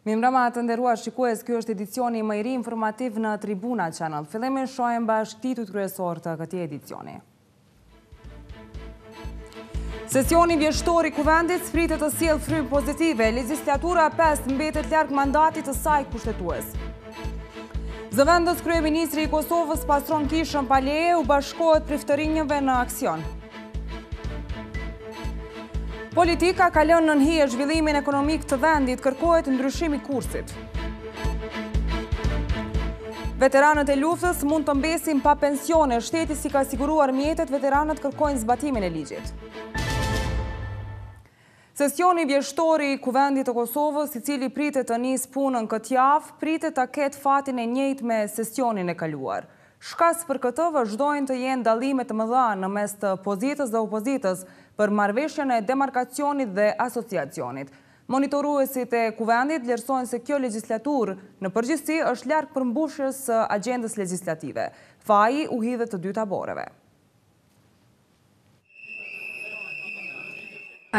Mirëmbrëma të nderuar shikues, ky është edicioni më i ri informativ në Tribuna Channel. Fillimisht shohim bashkë titujt kryesor të këtij edicioni. Sesioni vjeshtor i kuvendit spritet të sjellë frymë pozitive. Legjislatura e 5 mbetet larg mandatit të saj kushtetues. Zëvendës kryeministri i Kosovës pastron kishën pa leje u bashkohet priftërinjëve në aksion. Politika ka lënë nën hije zhvillimin ekonomik të vendit, kërkohet ndryshim i kursit. Veteranët e luftës mund të mbesin pa pensione, shteti s'i ka siguruar mjetet, veteranët kërkojnë zbatimin e ligjit. Sesioni vjeshtor i Kuvendit të Kosovës, i cili pritet të nisë punën këtë javë, pritet të ketë fatin e njëjtë me sesionin e kaluar. Shkas për këtë vazhdojnë të jenë dallimet e mëdha në mes të pozitës dhe opozitës për marrëveshjen e demarkacionit dhe asociacionit. Monitoruesit e Kuvendit vlerësojnë se kjo legjislaturë në përgjithësi është larg përmbushjes së agjendës legjislative. Faji u hidhet të dy taboreve.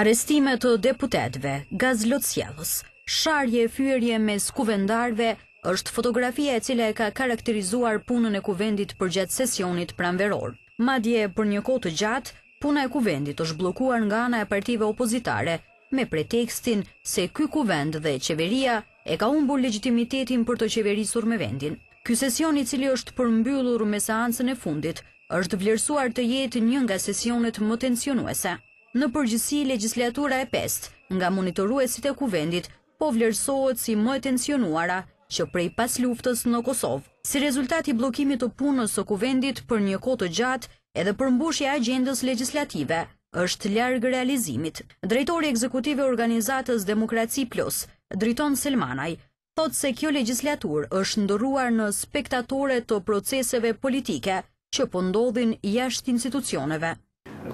Arrestime të deputetëve, gaz lotsjellës, sharje e fyerje mes kuvendarëve është fotografia e cila e ka karakterizuar punën e Kuvendit përgjatë sesionit pranveror. Madje, për një kohë të gjatë, puna e Kuvendit është bllokuar nga ana e partive opozitare me pretekstin se ky Kuvend dhe Qeveria e ka humbur legjitimitetin për të qeverisur me vendin. Ky sesion i cili është përmbyllur me seancën e fundit Është vlerësuar të jetë një nga sesionet më tensionuese. Në përgjithësi, legjislatura e pestë, nga monitoruesit e Kuvendit, po vlerësohet si më e tensionuara që prej pasluftës në Kosovë. Si rezultat i bllokimit të punës së Kuvendit për një kohë të gjatë, edhe përmbushja e agjendës legjislative është larg realizimit. Drejtori ekzekutiv i organizatës Demokraci Plus, Driton Selmanaj, thotë se kjo legjislaturë është ndërruar në spektatore të proceseve politike që po ndodhin jashtë institucioneve.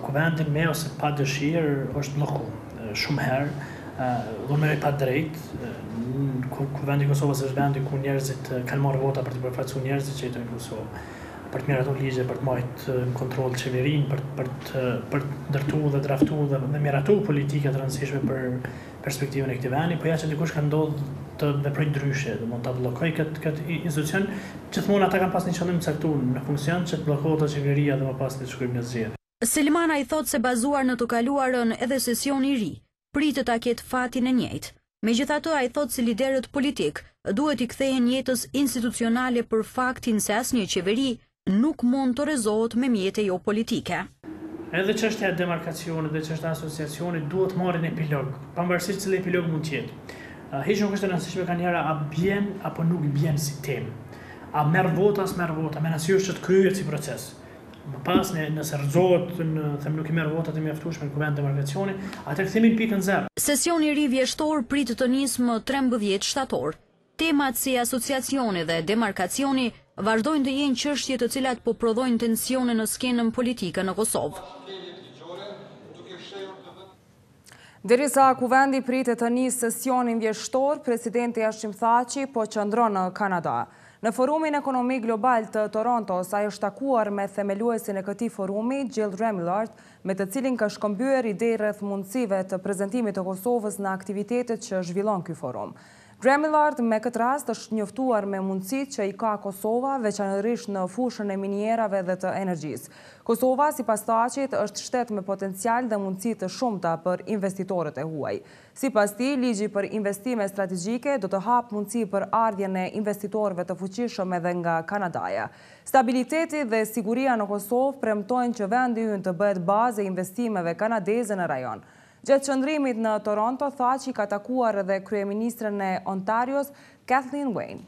Kuvendi me ose pa dëshirë është peng. Shumë herë u merr pa drejtë. Kuvendi i Kosovës është vendi ku njerëzit kanë marrë vota për t'i përfaqësu njerëzit që jetojnë në Kosovë për të miratu ligje, për të mbajt eh, në kontrol qeverinë, për, për, të, për të ndërtu dhe draftu dhe, dhe miratu politika të rëndësishme për perspektivën e këtij vendi, po ja që dikush ka vendos të veprojë ndryshe, dhe mund ta bllokojë këtë këtë institucion, gjithmonë ata kanë pas një qëllim të caktuar në funksion që të bllokohet edhe qeveria dhe më pas të shkojmë në zgjedhje. Selmanaj thotë se bazuar në të kaluarën edhe sesioni i ri pritet ta ketë fatin e njëjtë. Megjithatë ai thotë se liderët politikë duhet t'i kthehen jetës institucionale për faktin se asnjë qeveri nuk mund të rrezohet me mjete jo politike. Edhe çështja e demarkacionit dhe çështja e asociacionit duhet të marrin epilog, pavarësisht cili epilog mund të jetë. Hiç nuk është e rëndësishme ka njëra a bjen apo nuk bjen si temë. A merr vota, a s'merr vota, me rëndësi është që të kryhet si proces. Më pas ne nëse rrëzohet, në, them nuk i merr votat e mjaftueshme në Kuvend demarkacioni, atëherë kthehemi në pikën zero. Sesioni i ri vjeshtor pritet të nisë më trembëdhjetë shtator. Temat si asociacioni dhe demarkacioni vazhdojnë të jenë çështje të cilat po prodhojnë tensione në skenën politike në Kosovë. Derisa Kuvendi pritet të nisë sesionin vjeshtor, presidenti Hashim Thaçi po qëndron në Kanada. Në Forumin Ekonomik Global të Torontos, ai është takuar me themeluesin e këtij forumi, Gil Rémillard, me të cilin ka shkëmbyer ide rreth mundësive të prezentimit të Kosovës në aktivitetet që zhvillon ky forum. Rémillard me këtë rast është njoftuar me mundësitë që i ka Kosova, veçanërisht në fushën e minierave dhe të energjisë. Kosova, sipas Thaçit, është shtet me potencial dhe mundësi të shumta për investitorët e huaj. Sipas tij, ligji për investime strategjike do të hapë mundësi për ardhjen e investitorëve të fuqishëm edhe nga Kanadaja. Stabiliteti dhe siguria në Kosovë premtojnë që vendi ynë të bëhet bazë e investimeve kanadeze në rajon. Gjatë qëndrimit në Toronto, Thaçi ka takuar edhe kryeministren e Ontarios, Kathleen Wynne.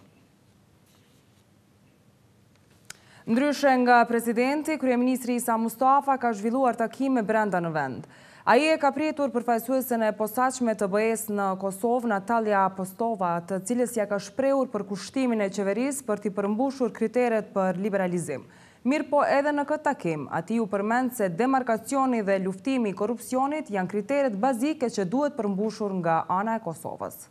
Ndryshe nga presidenti, kryeministri Isa Mustafa ka zhvilluar takime brenda në vend. Ai e ka pritur përfaqësuesen e posaçme të BE-së në Kosovë, Natalia Apostolova, të cilës ia ka shprehur përkushtimin e qeverisë për t'i përmbushur kriteret për liberalizim. Mirëpo edhe në këtë takim, atij iu përmend se demarkacioni dhe luftimi i korrupsionit janë kriteret bazike që duhet përmbushur nga ana e Kosovës.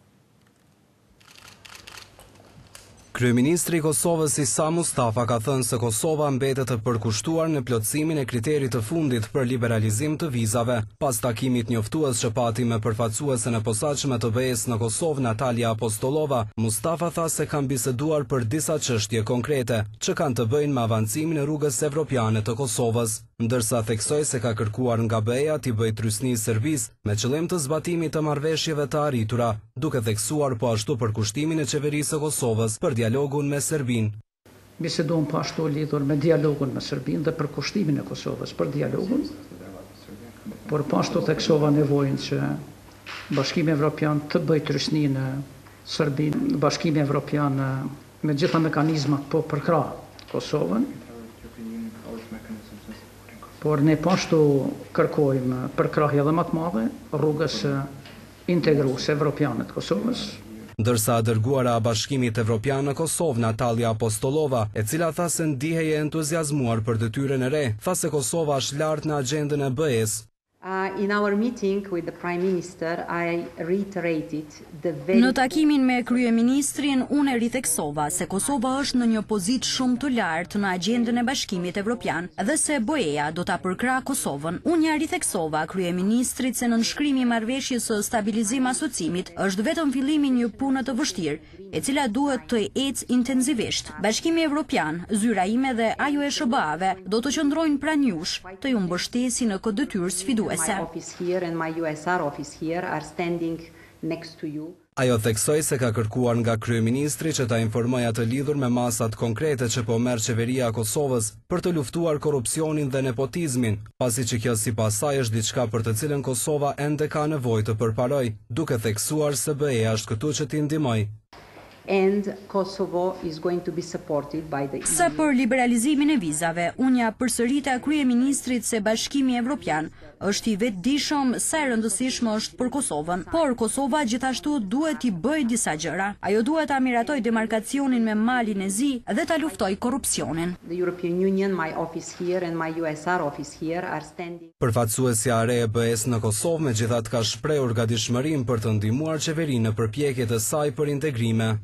Kryeministri i Kosovës Isa Mustafa ka thënë se Kosova mbetet e përkushtuar në plotësimin e kriterit të fundit për liberalizim të vizave, pas takimit njoftues që pati me përfaqësuesen e posaçme të BE-së në Kosovë Natalia Apostolova, Mustafa tha se kanë biseduar për disa çështje konkrete. që kanë të bëjnë me avancimin e rrugës evropiane të Kosovës, ndërsa theksoi se ka kërkuar nga BE-ja t'i bëjë trysni Serbisë me qëllim të zbatimit të marrëveshjeve të arritura, duke theksuar po ashtu përkushtimin e Qeverisë së Kosovës për dialogun me Serbinë. Biseduam po ashtu lidhur me dialogun me Serbinë dhe përkushtimin e Kosovës për dialogun, por po ashtu theksova nevojën që Bashkimi Evropian të bëjë trysni në Serbinë, Bashkimi Evropian në. Me gjitha mekanizmat po përkrah Kosovën, por ne po ashtu kërkojmë përkrahje edhe më të madhe rrugës integruese evropiane të Kosovës. Ndërsa e dërguara e Bashkimit Evropian në Kosovë, Natalia Apostollova, e cila tha se ndihej e entuziazmuar për detyrën e re, tha se Kosova është lart në agjendën e BE-së. In our meeting with the Prime Minister, I reiterated the very. Në takimin me kryeministrin, unë e ritheksova se Kosova është në një pozitë shumë të lartë në agjendën e Bashkimit Evropian dhe se BE-ja do ta përkrahë Kosovën. Unë ia ritheksova kryeministrit se nënshkrimi i Marrëveshjes së Stabilizim-Asociimit është vetëm fillimi i një pune të vështirë, e cila duhet të ecë intensivisht. Bashkimi Evropian, zyra ime dhe ajo e SHBA-ve do të qëndrojnë pranë jush, të ju mbështesin në këtë detyrë sfiduese. Ajo theksoi se ka kërkuar nga kryeministri që ta informojë atë lidhur me masat konkrete që po merr Qeveria e Kosovës, për të luftuar korrupsionin dhe nepotizmin, pasi që kjo sipas saj është diçka për të cilën Kosova ende ka nevojë të përparojë, duke theksuar se BE-ja është këtu që t'i ndihmojë. Sa për liberalizimin e vizave, unë ia përsërita kryeministrit se Bashkimi Evropian është i vetëdijshëm sa e rëndësishmë është për Kosovën. Por, Kosova gjithashtu duhet t'i bëjë disa gjëra. Ajo duhet ta miratojë demarkacionin me Malin e Zi dhe ta luftojë korrupsionin. Përfaqësuesja e re e BE-së në Kosovë megjithatë ka shprehur gatishmërinë për të ndihmuar qeverinë në përpjekjet e saj për integrime.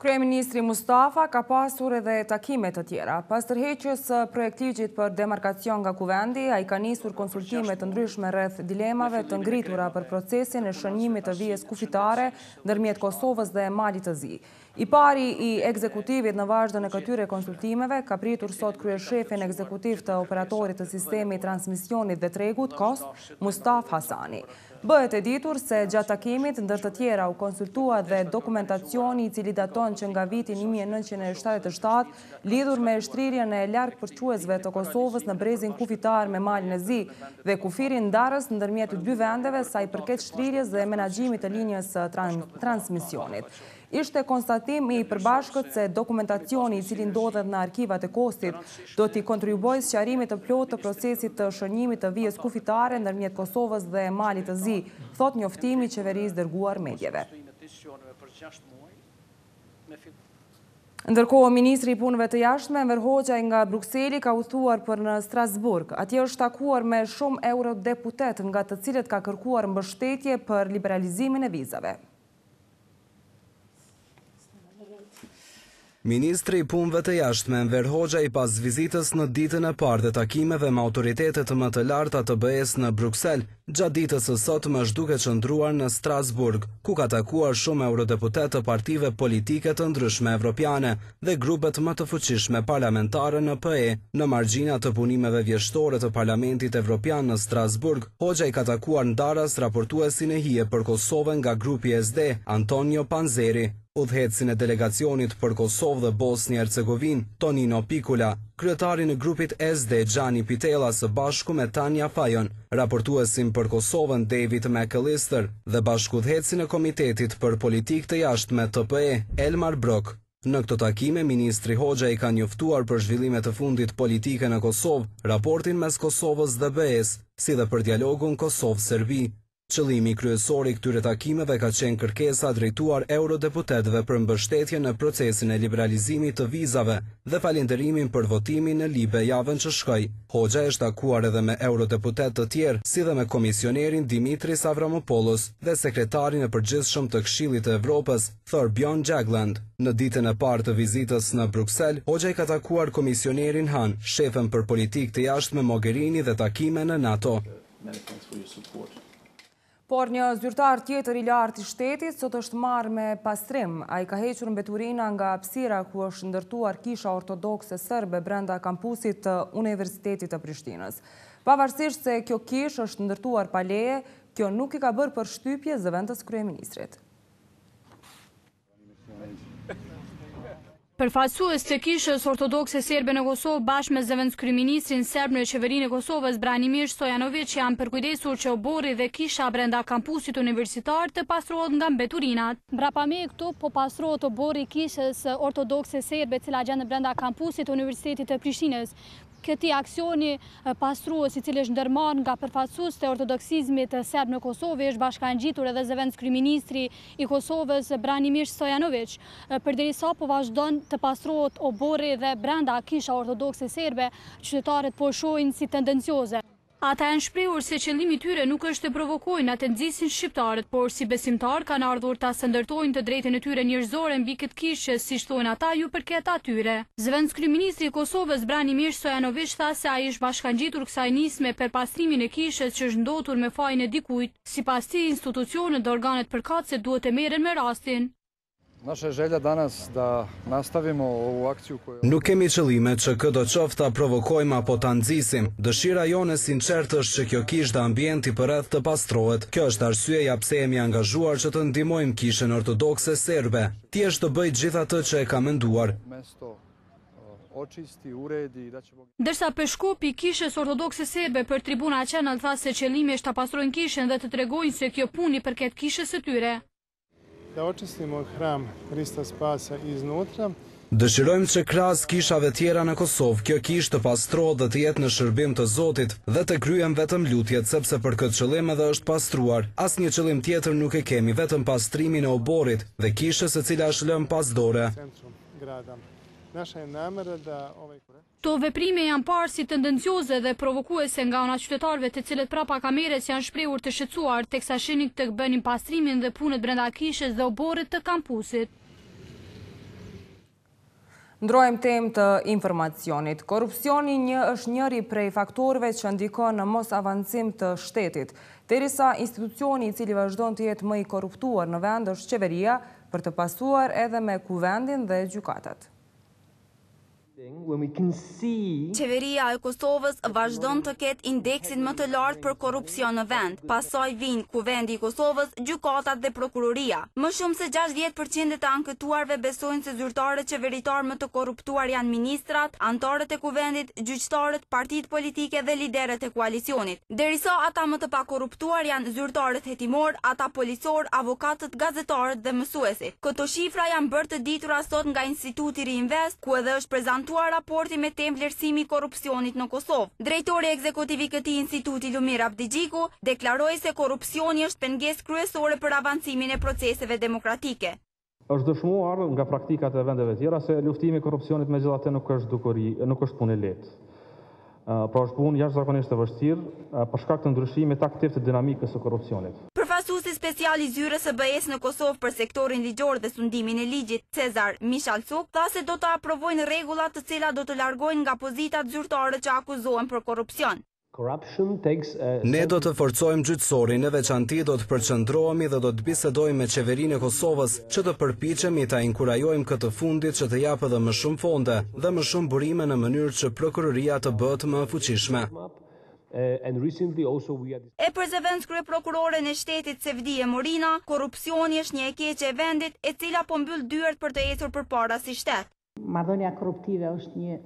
Kryeministri Mustafa ka pasur edhe takime të tjera. Pas tërheqjes së projektligjit për demarkacion nga Kuvendi, ai ka nisur konsultime të ndryshme rreth dilemave të ngritura për procesin e shënjimit të vijës kufitare ndërmjet Kosovës dhe Malit të Zi. I pari i ekzekutivit në vazhdën e këtyre konsultimeve ka pritur sot kryeshefin ekzekutiv të Operatorit të Sistemit, Transmisionit dhe Tregut, KOSTT, Mustafë Hasani. Bëhet e ditur se gjatë takimit, ndër të tjera, u konsultua dhe dokumentacioni i cili daton që nga viti një mijë e nëntëqind e shtatëdhjetë e shtatë, lidhur me shtrirjen e largpërçuesve të Kosovës në brezin kufitar me Malin e Zi dhe kufirin ndarës ndërmjet dy vendeve sa i përket shtrirjes dhe menaxhimit të linjës së transmisionit. Ishte konstatim i përbashkët se dokumentacioni i cili ndodhet në arkivat e KOSTT-it, do t'i kontribuojë sqarimit të plotë të procesit të shënjimit të vijës kufitare ndërmjet Kosovës dhe Malit të Zi, thotë njoftimi i qeverisë dërguar medieve. Ndërkohë, ministri i Punëve të Jashtme, Enver Hoxhaj nga Brukseli ka udhëtuar për në Strasburg. Atje është takuar me shumë eurodeputetë, nga të cilët ka kërkuar mbështetje për liberalizimin e vizave. Ministri i Punëve të Jashtme Enver Hoxhaj pas vizitës në ditën e parë dhe takimeve me autoritetet më të larta të BE-së në Bruksel, gjatë ditës së sotme është duke qëndruar në Strasburg, ku ka takuar shumë eurodeputetë të partive politike të ndryshme evropiane. dhe grupet më të fuqishme parlamentare në PE. Në margjina të punimeve vjeshtore të Parlamentit Evropian në Strasburg, Hoxhaj ka takuar ndaras raportuesin e hije për Kosovën nga grupi SD, Antonio Panzeri, udhëheqësin e delegacionit për Kosovë dhe Bosnjë e Hercegovinë, Tonino Pikula, kryetarin e grupit SD, Xhani Pitela së bashku me Tanja Fajon. raportuesin për Kosovën David McAllister dhe bashkudhëheqësin e Komitetit për Politikë të Jashtme të PE, Elmar Brok. Në këto takime, ministri Hoxhaj ka njoftuar për zhvillimet e fundit politike në Kosovë, raportin mes Kosovës dhe BE-së, si dhe për dialogun Kosovë-Serbi. Qëllimi kryesor i këtyre takimeve ka qenë kërkesa drejtuar eurodeputetëve për mbështetje në procesin e liberalizimit të vizave dhe falënderimin për votimin në Libe javën që shkoi. Hoxha është takuar edhe me eurodeputetë të tjerë, si dhe me komisionerin Dimitris Avramopoulos dhe sekretarin e përgjithshëm të Këshillit të Evropës, Thorbjorn Jagland. Në ditën e parë të vizitës në Bruksel, Hoxhaj ka takuar komisionerin Hahn, shefen për politikë të jashtme Mogherini dhe takime në NATO. Por një zyrtar tjetër i lartë i shtetit sot është marrë me pastrim. Ai ka hequr mbeturina nga hapësira ku është ndërtuar Kisha Ortodokse Serbe brenda kampusit të Universitetit të Prishtinës. Pavarësisht se kjo kishë është ndërtuar pa leje, kjo nuk i ka bërë përshtypje zëvendëskryeministrit. Përfaqësues të Kishës Ortodokse Serbe në Kosovë bashkë me zëvendëskryeministrin serb në Qeverinë e Kosovës, Branimir Stojanoviq, janë përkujdesur që oborri dhe kisha brenda kampusit universitar të pastrohet nga mbeturinat. Mbrapa meje këtu po pastrohet oborri i Kishës Ortodokse Serbe e cila gjendet brenda kampusit të Universitetit të Prishtinës. Këtij aksioni pastrues, i cili është ndërmarrë nga përfaqësues të ortodoksizmit serb në Kosovë, i është bashkangjitur edhe zëvendëskryeministri i Kosovës, Branimir Stojanoviq. Përderisa po vazhdon të pastrohet oborri dhe brenda Kisha Ortodokse Serbe, qytetarët po e shohin si tendencioze. Ata janë shprehur se qëllimi i tyre nuk është të provokojnë a të nxisin shqiptarët, por si besimtarë kanë ardhur ta sëndërtojnë të drejtën e tyre njerëzore mbi këtë kishë që, siç thonë ata, ju përket atyre. Zëvendëskryeministri i Kosovës, Branimir Stojanoviq tha se ai është bashkangjitur kësaj nisme për pastrimin e kishës që është ndotur me fajin e dikujt. Sipas tij, institucionet dhe organet përkatëse duhet të merren me rastin. Nuk kemi qëllime që këdo qoftë ta provokojmë apo ta nxisim. Dëshira jonë e sinqertë është që kjo kishë dhe ambienti përreth të pastrohet. Kjo është arsyeja pse jemi angazhuar që të ndihmojmë Kishën Ortodokse Serbe. Thjesht të bëjë gjithë atë që e ka menduar. Ndërsa peshkopi i Kishës Ortodokse Serbe për Tribuna Channel tha se qëllimi është ta pastrojnë Kishën dhe të tregojnë se kjo punë i përket Kishës së tyre. Dëshirojmë që krahas kishave tjera në Kosovë kjo kishë të pastrohet dhe të jetë në shërbim të Zotit dhe të kryejmë vetëm lutjet sepse për këtë qëllim edhe është pastruar, asnjë qëllim tjetër nuk e kemi vetëm pastrimin e oborrit dhe kishës e cila është lënë pas dore. Këto veprime janë parë si tendencioze dhe provokuese nga ana qytetarëve të cilët prapa kameres janë shprehur të shqetësuar teksa shihnin tek bënin pastrimin dhe punët brenda kishës dhe oborrit të kampusit. Ndrojmë temë të informacionit. Korrupsioni një është njëri prej faktorëve që ndikon në mos avancim të shtetit. Derisa institucioni i cili vazhdon të jetë më i korruptuar në vend është qeveria, për të pasuar edhe me kuvendin dhe gjykatat. Qeveria e Kosovës vazhdon të ketë indeksin më të lartë për korrupsion në vend. Pas saj vijnë Kuvendi i Kosovës, gjykatat dhe prokuroria. Më shumë se gjashtëdhjetë për qind e të anketuarve besojnë se zyrtarët qeveritarë më të korruptuar janë ministrat, anëtarët e Kuvendit, gjyqtarët, partitë politike dhe liderët e koalicionit. Derisa ata më të pakorruptuar janë zyrtarët hetimorë, ata policorë, avokatët, gazetarët dhe mësuesit. Këto shifra janë bërë të ditura sot nga Instituti Riinvest, ku edhe është prezantuar raporti me temë vlerësimi i korrupsionit në Kosovë. Drejtori ekzekutiv i këtij instituti Lumir Abdixhiku deklaroi se korrupsioni është pengesë kryesore për avancimin e proceseve demokratike. Është dëshmuar nga praktikat e vendeve tjera se luftimi i korrupsionit megjithatë nuk është dukuri, nuk është punë e lehtë. Pra është punë jashtëzakonisht e vështirë, për shkak të ndryshimit aktiv të dinamikës së korrupsionit. Përfaqësuesi special i Zyrës së BE-së në Kosovë për Sektorin Ligjor dhe Sundimin e Ligjit, Cezar Michalczuk, tha se do të aprovojnë rregullat të cilat do të largojnë nga pozitat zyrtarët që akuzohen për korrupsion. Ne do të forcojmë gjyqësorin, në veçanti do të përqendrohemi dhe do të bisedojmë me Qeverinë e Kosovës që të përpiqemi ta inkurajojmë këtë të fundit që të japë edhe më shumë fonde. dhe më shumë burime në mënyrë që prokuroria të bëhet më e fuqishme. E për zëvendëskryeprokuroren e shtetit Sevdije Morina, korrupsioni është një e keqe e vendit, e cila po mbyll dyert për të ecur përpara si shtet. Marrëdhënia korruptive është një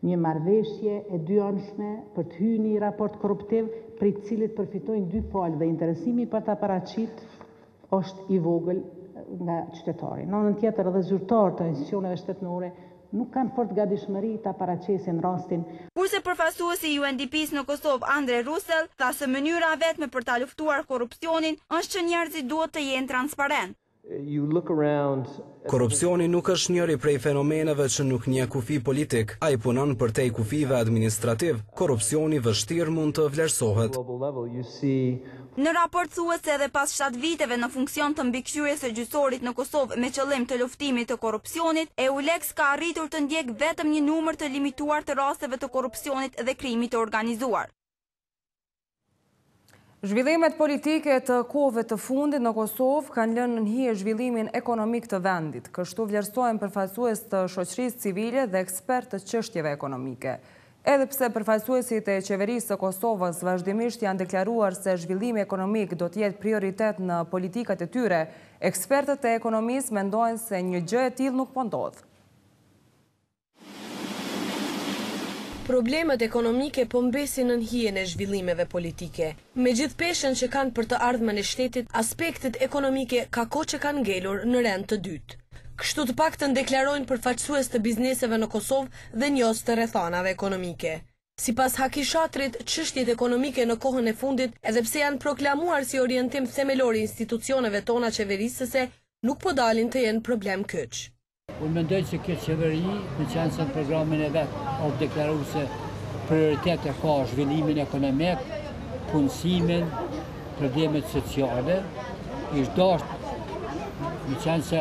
një marrëveshje e dyanshme për të hyrë në një raport korruptiv, prej të cilit përfitojnë dy palë dhe interesimi për ta paraqitë, është i vogël nga qytetarët. Në anën tjetër edhe zyrtarë të institucioneve shtetnore nuk kanë fort gatishmëri ta paraqesin rastin. Kurse përfaqësuesi i UNDP-së në Kosovë, Andre Russell, tha se mënyra e vetme për ta luftuar korrupsionin është që njerëzit duhet të jenë transparentë. Korrupsioni nuk është njëri prej fenomeneve që nuk njeh kufi politik, ai punon përtej kufijve administrativë, korrupsioni vështirë mund të vlerësohet. Në raport thuhet se edhe pas shtatë viteve në funksion të mbikëqyrjes së gjyqësorit në Kosovë me qëllim të luftimit të korrupsionit, EULEX ka arritur të ndjekë vetëm një numër të limituar të rasteve të korrupsionit dhe krimit të organizuar. Zhvillimet politike të kohëve të fundit në Kosovë kanë lënë në hije zhvillimin ekonomik të vendit. Kështu vlerësojnë përfaqësues të shoqërisë civile dhe ekspertë të çështjeve ekonomike. Edhe pse përfaqësuesit e qeverisë së Kosovës vazhdimisht janë deklaruar se zhvillimi ekonomik do të jetë prioritet në politikat e tyre, ekspertët e ekonomisë mendojnë se një gjë e tillë nuk po ndodh. Problemet ekonomike po mbesin nën hijen e zhvillimeve politike. Me gjithë peshën që kanë për të ardhmen e shtetit, aspektet ekonomike ka kohë që kanë ngelur në rend të dytë. Kështu të paktën deklarojnë përfaqësues të bizneseve në Kosovë dhe njohës të rrethanave ekonomike. Sipas Haki Shatrit, çështjet ekonomike në kohën e fundit, edhe pse janë proklamuar si orientim themelor i institucioneve tona qeverisëse, nuk po dalin të jenë problem kyç. Unë mendoj që kjo qeveri, meqenëse në programin e vet, është deklaru se prioritet e ka zhvillimin ekonomik, punësimin, problemet sociale, ish dashtë, meqenëse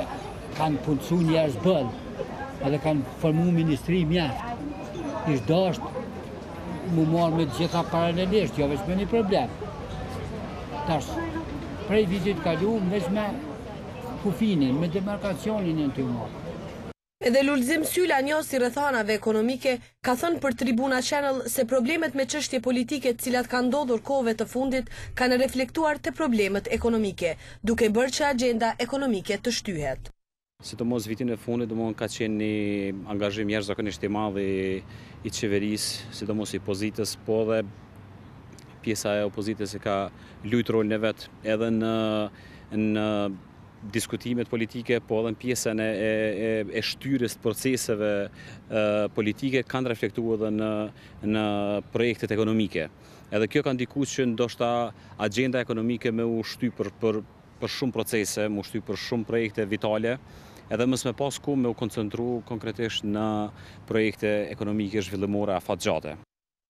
kanë punësu njerëz boll, edhe kanë formu ministri mjeft, ish dashtë m'u marrë me t'gjitha paralelisht, jo veç me një problem. Tash, prej vitit t'kalu, veç me kufinin, me demarkacionin je tu u marrë. Edhe Lulzim Syla, njohës i rrethanave ekonomike, ka thënë për Tribuna Channel se problemet me çështje politike të cilat kanë ndodhur kohëve të fundit kanë reflektuar te problemet ekonomike, duke bërë që agjenda ekonomike të shtyhet. Sidomos vitin e fundit, domthonë ka qenë një angazhim jashtëzakonisht i madh i i qeverisë, sidomos i pozitës, po edhe pjesa e opozitës e ka lujt rolin e vet edhe në në diskutimet politike, po edhe në pjesën e, e, e, e shtyrjes të proceseve e, politike kanë reflektu edhe në në projektet ekonomike. Edhe kjo ka ndiku që ndoshta agjenda ekonomike me u shty për për për shumë procese, me u shty për shumë projekte vitale, edhe mos me pas ku me u koncentru konkretisht në projekte ekonomike zhvillimore afatgjate.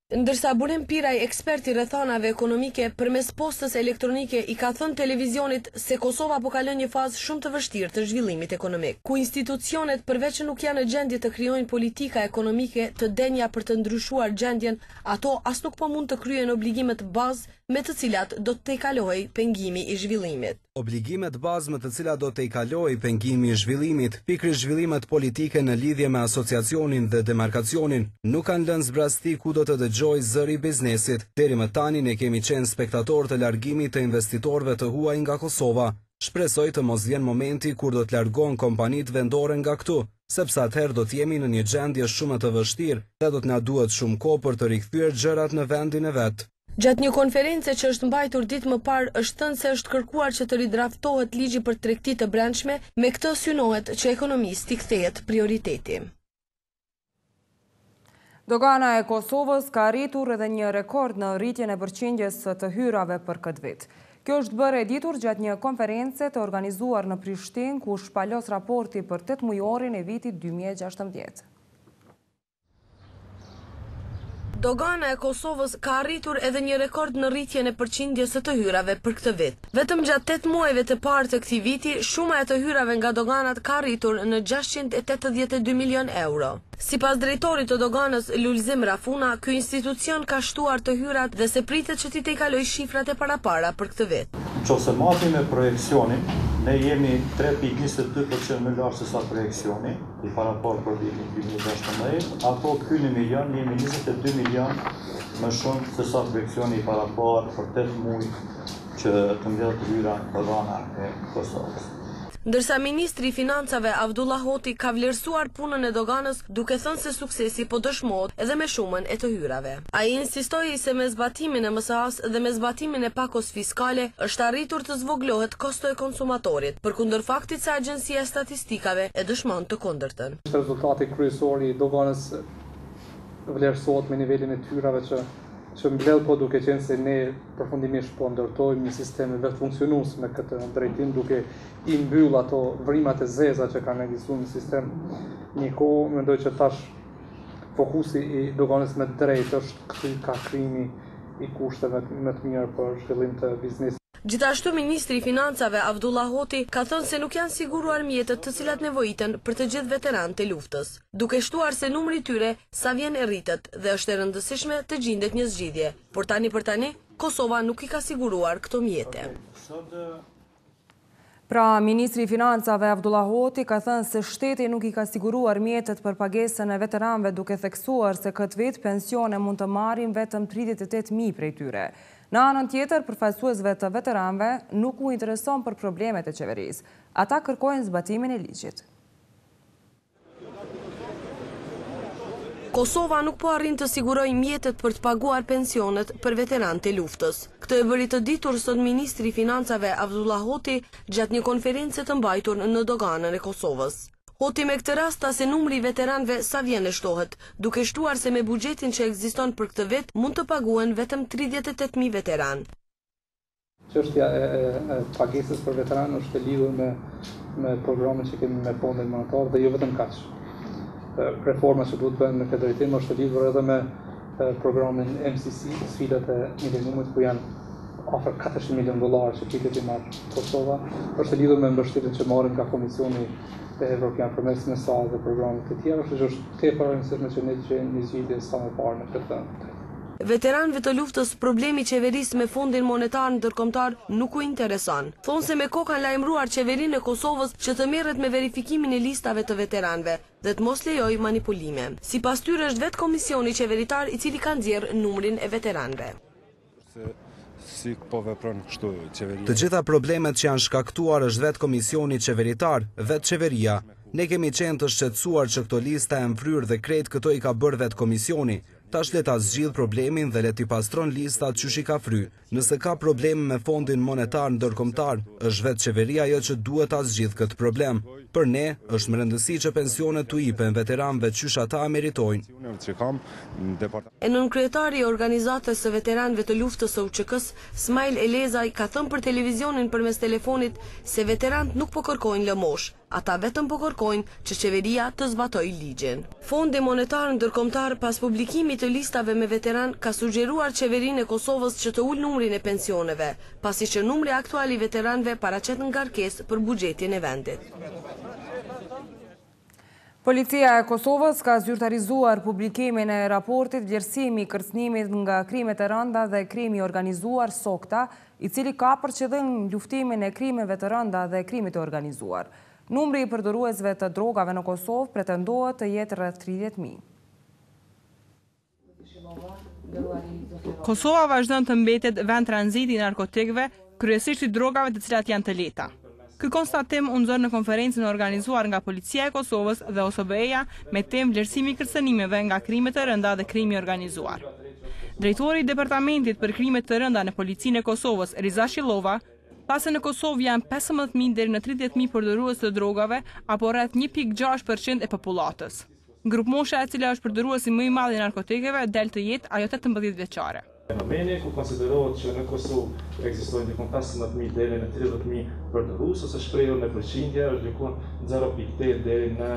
Ndërsa Burim Piraj ekspert i rrethanave ekonomike përmes postës elektronike i ka thënë Televizionit se Kosova po kalon një fazë shumë të vështirë të zhvillimit ekonomik, ku institucionet përveç që nuk janë në gjendje të krijojnë politika ekonomike të denja për të ndryshuar gjendjen, ato as nuk po mund të kryejnë obligimet bazë me të cilat do të tejkalohej pengimi i zhvillimit. Obligimet bazë me të cilat do të tejkalohej pengimi i zhvillimit, pikërisht zhvillimet politike në lidhje me Asociacionin dhe Demarkacionin, nuk kanë lënë zbrazëti ku do të dëgjohej zëri i biznesit. Deri më tani ne kemi qenë spektatorë të largimit të investitorëve të huaj nga Kosova. Shpresoj të mos vjen momenti kur do të largohen kompanitë vendore nga këtu, sepse atëherë do të jemi në një gjendje shumë më të vështirë dhe do të na duhet shumë kohë për të rikthyer gjërat në vendin e vet. Gjatë një konference që është mbajtur ditë më parë është thënë se është kërkuar që të ridraftohet ligji për tregti të brendshme, me këtë synohet që ekonomisë t'i kthehet prioriteti. Dogana e Kosovës ka arritur edhe një rekord në rritjen e përqindjes së të hyrave për këtë vit. Kjo është bërë e ditur gjatë një konference të organizuar në Prishtinë, ku u shpalos raporti për 8 mujorin e vitit 2016. Dogana e Kosovës ka arritur edhe një rekord në rritjen e përqindjes së të hyrave për këtë vit. Vetëm gjatë tetë muajve të parë të këtij viti, shuma e të hyrave nga doganat ka arritur në gjashtëqind e tetëdhjetë e dy milionë euro. Sipas drejtorit të Doganës, Lulzim Rafuna, ky institucion ka shtuar të hyrat dhe se pritet që t'i tejkalojë shifrat e parapara për këtë vit. Në qoftë se matim me projeksionin, ne jemi tre pikë njëzet e dy përqind më lart sesa projeksioni. i paraparë për vitin dy mijë e gjashtëmbëdhjetë, apo ky në milion, jemi njëzet e dy milion më shumë se sa projeksioni i paraparë për tetë muaj që të mbledhë të hyra Dogana e Kosovës. Ndërsa ministri i Financave, Avdullah Hoti ka vlerësuar punën e Doganës duke thënë se suksesi po dëshmohet edhe me shumën e të hyrave. Ai insistoi se me zbatimin e MSA-së dhe me zbatimin e pakos fiskale është arritur të zvogëlohet kosto e konsumatorit, përkundër faktit se Agjencia e Statistikës, statistikave e dëshmon të kundërtën. Rezultati kryesor i doganës vlerësohet me nivelin e të hyrave që që mbledh po duke qenë se ne përfundimisht po ndërtojmë një sistem vetëfunksionues në këtë drejtim duke i mbyll ato vrimat e zeza që kanë ekzistuar në sistem një kohë mendoj që tash fokusi i doganës me të drejtë është kthy kah krijimi i kushteve më të mirë për zhvillim të biznesit Gjithashtu ministri i Financave, Avdullah Hoti, ka thënë se nuk janë siguruar mjetet të cilat nevojiten për të gjithë veteranët e luftës, duke shtuar se numri i tyre sa vjen e rritet dhe është e rëndësishme të gjindet një zgjidhje, por tani për tani Kosova nuk i ka siguruar këto mjete. Pra, ministri i Financave, Avdullah Hoti, ka thënë se shteti nuk i ka siguruar mjetet për pagesën e veteranëve duke theksuar se këtë vit pensione mund të marrin vetëm tridhjetë e tetë mijë prej tyre. Në anën tjetër, përfaqësuesve të veteranëve nuk u intereson për problemet e qeverisë. Ata kërkojnë zbatimin e ligjit. Kosova nuk po arrin të sigurojë mjetet për të paguar pensionet për veteranët e luftës. Këtë e bëri të ditur sot ministri i Financave Avdullah Hoti gjatë një konference të mbajtur në doganën e Kosovës. Hoti me këtë rast tha se numri i veteranëve sa vjen e shtohet, duke shtuar se me buxhetin që ekziston për këtë vit mund të paguhen vetëm tridhjetë e tetë mijë veteranë. Çështja e pagesës për veteranë është e lidhur me me programin që kemi me fondin monetar dhe jo vetëm kaq. Reforma që duhet të bëhen në këtë drejtim është e lidhur edhe me programin MCC, sfidat e mileniumit ku janë afër 400 milionë dollarë që pritet t'i marrë Kosova, është e lidhur me mbështetjen që marrim nga Komisioni Evropian përmes MSA dhe programeve të tjera, kështu që është tepër e rëndësishme që ne gjejmë një zgjidhje sa më parë në këtë Veteranëve të luftës problemi i qeverisë me fondin monetar ndërkombëtar nuk u intereson. Thonë se me kohë kanë lajmëruar qeverinë e Kosovës që të merret me verifikimin e listave të veteranëve dhe të mos lejojë manipulime. Sipas tyre është vetë komisioni qeveritar i cili ka nxjerrë numrin e veteranëve. Të gjitha problemet që janë shkaktuar është vetë komisioni qeveritar, vetë qeveria. Ne kemi qenë të shqetësuar që këto lista janë fryrë dhe krejt këto i ka bërë vetë komisioni. Tash le ta zgjidhë problemin dhe le t'i pastron listat qysh i ka fry. Nëse ka probleme me Fondin Monetar Ndërkombëtar, është vetë qeveria ajo që duhet ta zgjidhë këtë problem. Për ne, është me rëndësi që pensionet t'u ipen veteranëve qysh ata e meritojnë. E nënkryetari i Organizatës së Veteranëve të Luftës së UÇK-së, Smajl Elezaj ka thënë për Televizionin përmes telefonit se veteranët nuk po kërkojnë lëmoshë. Ata vetëm po kërkojnë që qeveria të zbatojë ligjin. Fondi Monetar Ndërkombëtar pas publikimit të listave me veteranë ka sugjeruar Qeverinë e Kosovës që të ulë numrin e pensioneve, pasi që numri aktual i veteranëve paraqet ngarkesë për buxhetin e vendit. Policia e Kosovës ka zyrtarizuar publikimin e raportit Vlerësimi i kërcënimit nga krimet e rënda dhe krimi i organizuar, SOKTA, i cili ka për qëllim luftimin e krimeve të rënda dhe krimit të organizuar. Numri i përdoruesve të drogave në Kosovë pretendohet të jetë rreth tridhjetë mijë. Kosova vazhdon të mbetet vend tranziti i narkotikëve, kryesisht i drogave të cilat janë të lehta. Ky konstatim u nxor në konferencën e organizuar nga Policia e Kosovës dhe OSBE-ja me temë Vlerësimi i kërcënimeve nga krimet e rënda dhe krimi i organizuar. Drejtori i Departamentit për krimet e rënda në Policinë e Kosovës, Riza Shillova, tha se në Kosovë janë pesëmbëdhjetë mijë deri në tridhjetë mijë përdorues të drogave apo rreth një pikë gjashtë për qind e popullatës. Grupmosha e cila është përdoruesi më i madh i narkotikeve del të jetë ajo tetëmbëdhjetë vjeçare. Fenomeni ku konsiderohet që në Kosovë ekzistojnë diku në pesëmbëdhjetë mijë deri në tridhjetë mijë përdorues ose shprehur në përqindje është diku në zero pikë tetë deri në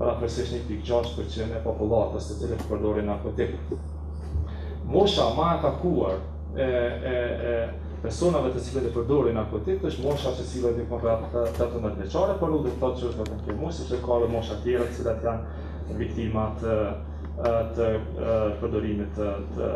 përafërsisht një pikë gjashtë për qind e popullatës të cilët përdorin narkotikë. Mosha më e atakuar. e personave të cilët e përdorin narkotikët është mosha që cila tetëmbëdhjetë vjeçare, por nuk do të thotë që është vetëm kjo moshë, sepse ka edhe mosha tjera të cilat janë viktima të përdorimit të, të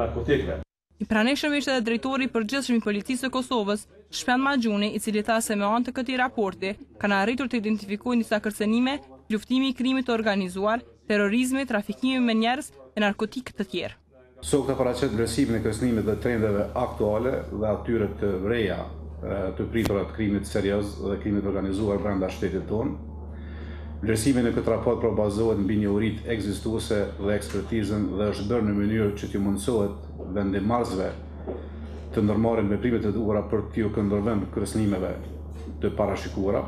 narkotikëve. I pranishëm ishte edhe drejtori i përgjithshëm i Policisë së Kosovës, Shpend Maxhuni, i cili tha se me anë të këtij raporti kanë arritur të identifikojnë disa kërcënime, luftimi i krimit të organizuar, terrorizmi, trafikimi me njerëz e narkotikë të tjerë. SOCTA paraqet vlerësimin e kërcënimit dhe trendeve aktuale dhe atyre të reja të pritura të krimit serioz dhe krimit të organizuar brenda shtetit tonë. Vlerësimi në këtë raport pra bazohet mbi njohuritë ekzistuese dhe ekspertizën dhe është bërë në mënyrë që t'iu mundësohet vendimmarrësve të ndërmarrin veprimet e duhura për t'iu kundërvënë kërcënimeve të parashikuara.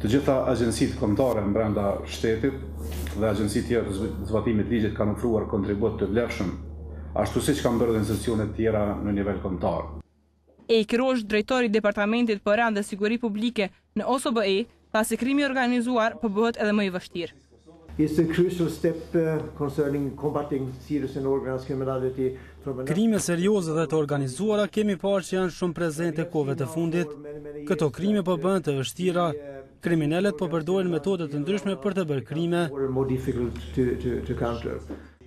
Të gjitha agjencitë kombëtare brenda shtetit dhe agjencitë tjera të zbatimit të ligjit kanë ofruar kontribut të vlefshëm, ashtu siç kanë bërë dhe institucionet tjera në nivel kombëtar. Ake Roghe, drejtor i Departamentit për Rend dhe Siguri Publike në OSBE, tha se krimi i organizuar po bëhet edhe më i vështirë. Krime serioze dhe të organizuara kemi parë që janë shumë prezente kohëve të fundit. Këto krime po bëhen të vështira. Kriminelët po përdorin metoda të ndryshme për të bërë krime.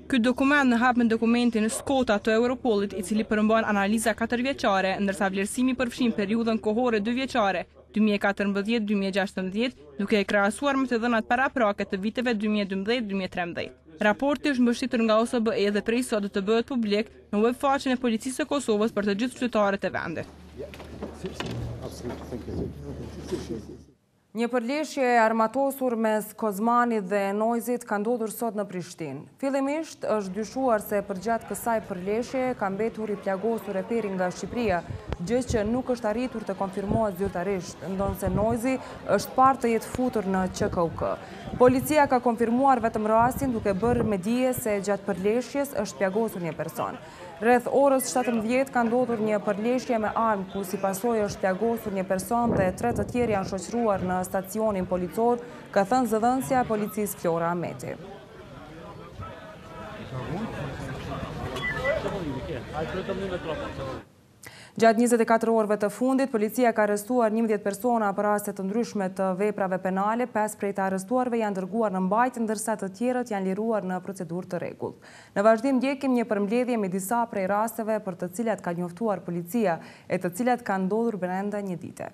Ky dokument në hap me dokumentin SOCTA të Europolit, i cili përmban analiza katërvjeçare, ndërsa vlerësimi përfshin periudhën kohore dyvjeçare, dy mijë e katërmbëdhjetë, dy mijë e gjashtëmbëdhjetë, duke e krahasuar me të dhënat paraprake të viteve dy mijë e dymbëdhjetë, dy mijë e trembëdhjetë. Raporti është mbështetur nga OSBE dhe prej sot do të bëhet publik në web faqen e Policisë së Kosovës për të gjithë qytetarët e vendit. Një përleshje e armatosur mes Kozmanit dhe Enojzit ka ndodhur sot në Prishtinë. Fillimisht është dyshuar se përgjatë kësaj përleshjeje ka mbetur i plagosur reperi nga Shqipëria, gjë që nuk është arritur të konfirmohet zyrtarisht, ndonëse Noizy është parë të jetë futur në QKUK. Policia ka konfirmuar vetëm rastin duke bërë me dije se gjatë përleshjes është plagosur një person. Rreth orës shtatëmbëdhjetë ka ndodhur një përleshje me armë ku si pasojë është plagosur një person dhe tre të tjerë janë shoqëruar në stacionin policor, ka thënë zëdhënësja e policisë Flora Ahmeti. Gjatë njëzet e katër orëve të fundit, policia ka arrestuar njëmbëdhjetë persona për raste të ndryshme të veprave penale, pesë prej të arrestuarve janë dërguar në mbajtje, ndërsa të tjerët janë liruar në procedurë të rregullt. Në vazhdim ndjekim një përmbledhje me disa prej rasteve për të cilat ka njoftuar policia e të cilat kanë ndodhur brenda një dite.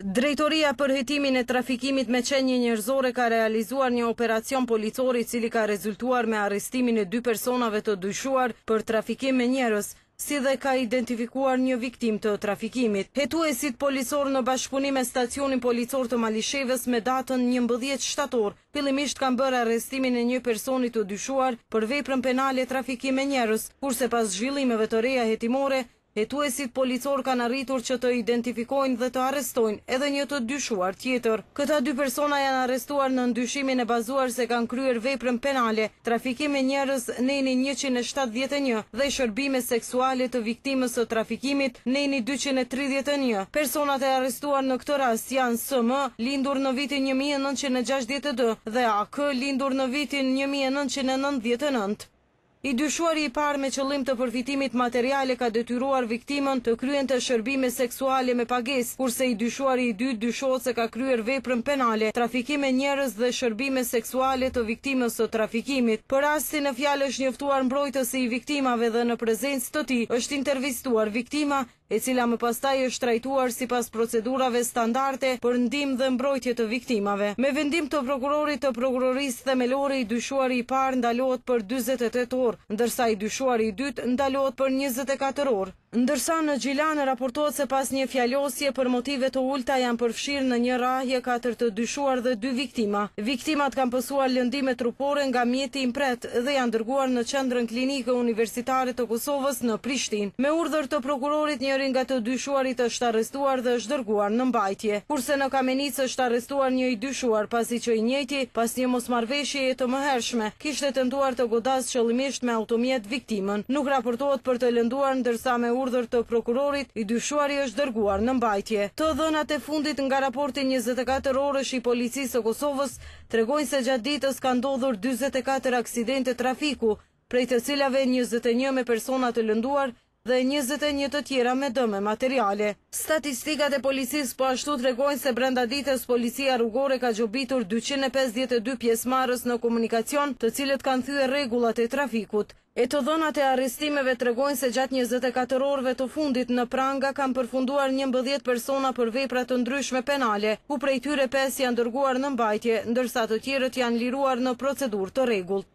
Drejtoria për Hetimin e Trafikimit me Qenie Njerëzore ka realizuar një operacion policor i cili ka rezultuar me arrestimin e dy personave të dyshuar për trafikim me njerëz, si dhe ka identifikuar një viktimë të trafikimit. Hetuesit policorë në bashkëpunim me Stacionin Policor të Malishevës me datën njëmbëdhjetë shtator Fillimisht kanë bërë arrestimin e një personi të dyshuar për veprën penale trafikim me njerëz, kurse pas zhvillimeve të reja hetimore, hetuesit policorë kanë arritur që të identifikojnë dhe të arrestojnë edhe një të dyshuar tjetër. Këta dy persona janë arrestuar nën dyshimin e bazuar se kanë kryer veprën penale, trafikim me njerëz, neni njëqind e shtatëdhjetë e një dhe shërbime seksuale të viktimës së trafikimit, neni dyqind e tridhjetë e një. Personat e arrestuar në këtë rast janë SM, lindur në vitin një mijë e nëntëqind e gjashtëdhjetë e dy dhe AK, lindur në vitin një mijë e nëntëqind e nëntëdhjetë e nëntë. I dyshuari i parë me qëllim të përfitimit material e ka detyruar viktimën të kryente shërbime seksuale me pagesë, kurse i dyshuari i dytë dyshohet se ka kryer veprën penale trafikim me njerëz dhe shërbime me seksuale të viktimës së trafikimit. Për rastin në fjalë është njoftuar mbrojtësi i viktimave dhe në prezencë të tij është intervistuar viktima, e cila më pastaj është trajtuar sipas procedurave standarde për ndihmë dhe mbrojtje të viktimave. Me vendim të prokurorit të Prokurorisë Themelore i dyshuari i parë ndalohet për dyzet e tetë orë, ndërsa i dyshuari i dytë ndalohet për njëzet e katër orë. Ndërsa në Gjilan raportohet se pas një fjalosje për motive të ulëta janë përfshirë në një rrahje katër të dyshuar dhe dy viktima. Viktimat kanë pësuar lëndime trupore nga mjeti i mprehtë dhe janë dërguar në Qendrën Klinike Universitare të Kosovës në Prishtinë. Me urdhër të prokurorit njëri nga të dyshuarit është arrestuar dhe është dërguar në mbajtje. Kurse në Kamenicë është arrestuar një i dyshuar pasi që i njëjti pas një mosmarrëveshjeje të mëhershme, kishte tentuar të godasë qëllimisht me automjet viktimën. Nuk raportohet për të lënduar ndërsa me urdhër të prokurorit, i dyshuari është dërguar në mbajtje. Të dhënat e fundit nga raporti njëzet e katër orësh i Policisë së Kosovës tregojnë se gjatë ditës ka ndodhur dyzet e katër aksidente trafiku, prej të cilave njëzet e një me persona të lënduar dhe njëzet e një të tjera me dëme materiale. Statistikat e policisë po ashtu tregojnë se brenda ditës policia rrugore ka gjobitur dyqind e pesëdhjetë e dy pjesëmarrës në komunikacion, të cilët kanë thyer rregullat e trafikut. E të dhënat e arrestimeve tregojnë se gjatë njëzet e katër orëve të fundit në pranga kanë përfunduar njëmbëdhjetë persona për vepra të ndryshme penale, ku prej tyre pesë janë dërguar në mbajtje, ndërsa të tjerët janë liruar në procedurë të rregullt.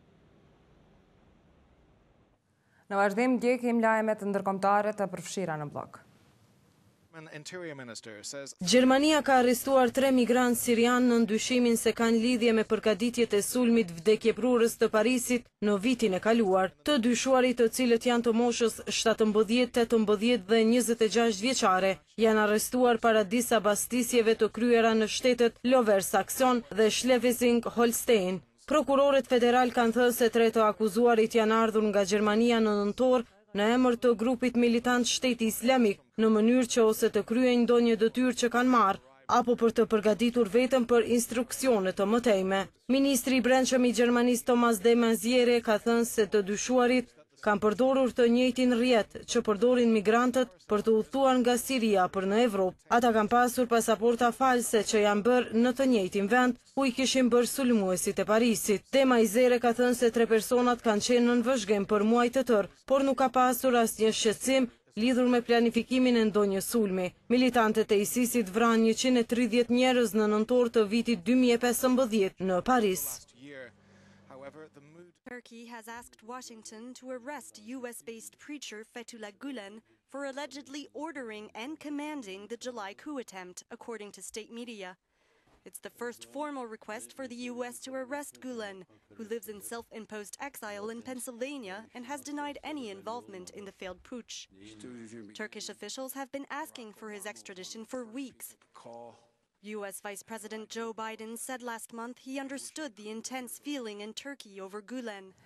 Në vazhdim ndjekim lajmet ndërkombëtare të përfshira në bllok. Gjermania ka arrestuar tre migrantë sirianë nën dyshimin se kanë lidhje me përgatitjet e sulmit vdekjeprurës të Parisit në vitin e kaluar. Të dyshuarit të cilët janë të moshës shtatëmbëdhjetë, tetëmbëdhjetë dhe njëzet e gjashtë vjeçare, janë arrestuar para disa bastisjeve të kryera në shtetet Lower Saxon dhe Schleswig-Holstein. Prokurorët federalë kanë thënë se tre të akuzuarit janë ardhur nga Gjermania në nëntor në emër të grupit militant Shteti Islamik, në mënyrë që ose të kryejnë ndonjë detyrë që kanë marrë, apo për të përgatitur veten për instruksione të mëtejme. Ministri i Brendshëm i Gjermanisë Thomas de Maiziere ka thënë se të dyshuarit kanë përdorur të njëjtin rrjet që përdorin migrantët për të udhëtuar nga Siria për në Evropë. Ata kanë pasur pasaporta false që janë bërë në të njëjtin vend, ku i kishin bërë sulmuesit e Parisit. De Maiziere ka thënë se tre personat kanë qenë nën vëzhgim për muaj të tërë, por nuk ka pasur asnjë shqetësim lidhur me planifikimin e ndonjë sulmi. Militantët e ISIS-it vranë njëqind e tridhjetë njerëz në nëntor të vitit dy mijë e pesëmbëdhjetë në Paris. Turkey has asked Washington to arrest US-based preacher Fethullah Gulen for allegedly ordering and commanding the July coup attempt, according to state media. It's the first formal request for the U.S. to arrest Gulen, who lives in self-imposed exile in Pennsylvania and has denied any involvement in the failed putsch. Turkish officials have been asking for his extradition for weeks. US Vice President Joe Biden said last month he understood the intense feeling in Turkey over Gulen.